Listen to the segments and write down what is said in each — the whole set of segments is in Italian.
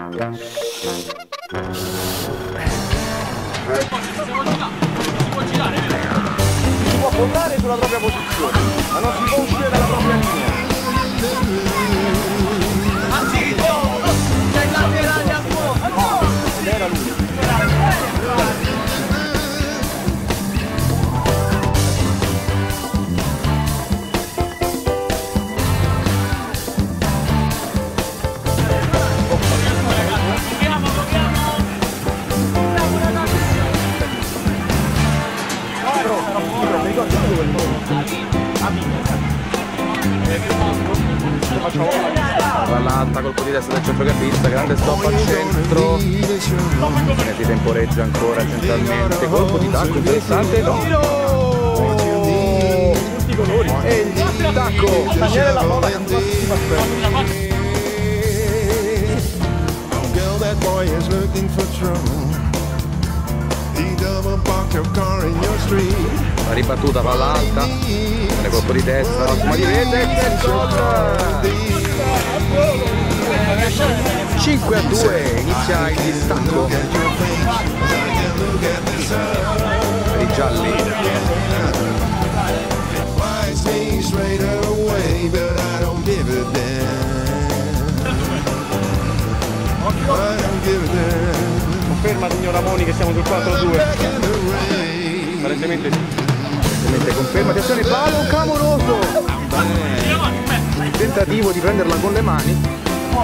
Si può portare sulla propria posizione, ma non si può uscire dalla propria linea. Palla alta, colpo di testa del centrocampista, grande stop al centro. E si temporeggia ancora centralmente. Colpo di tacco interessante. No! E il tacco! Daniele la che Girl, that boy is looking for trouble. He double parked your car. La ribattuta, palla alta. Grande colpo di testa, ottimo di rete. E gol! 5 a 2 inizia il distacco per i gialli a a. Conferma signor Ramoni che siamo sul 4-2. Back in the rain. Apparentemente sì. Mette conferma, attenzione, palo clamoroso! Tentativo di prenderla con le mani.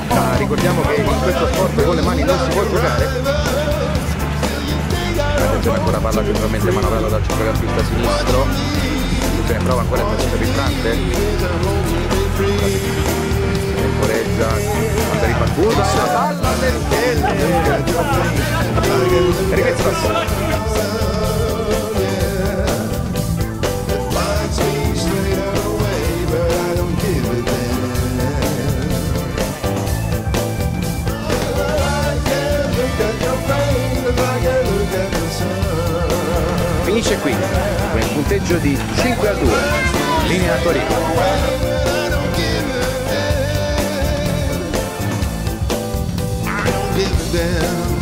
Ah, ricordiamo che in questo sport con le mani non si può giocare. Attenzione ancora palla centralmente manovrato dal centrocampista sinistro. Se ne prova ancora il passaggio filtrante. Temporeggia, palla ribattuta, la palla del Rimessa Finisce qui con il punteggio di 5 a 2. Linea Torino. I